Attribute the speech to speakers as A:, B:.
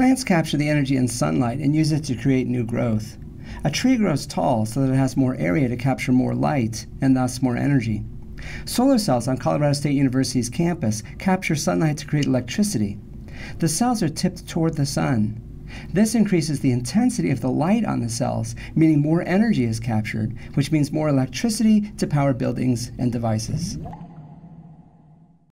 A: Plants capture the energy in sunlight and use it to create new growth. A tree grows tall so that it has more area to capture more light and thus more energy. Solar cells on Colorado State University's campus capture sunlight to create electricity. The cells are tipped toward the sun. This increases the intensity of the light on the cells, meaning more energy is captured, which means more electricity to power buildings and devices.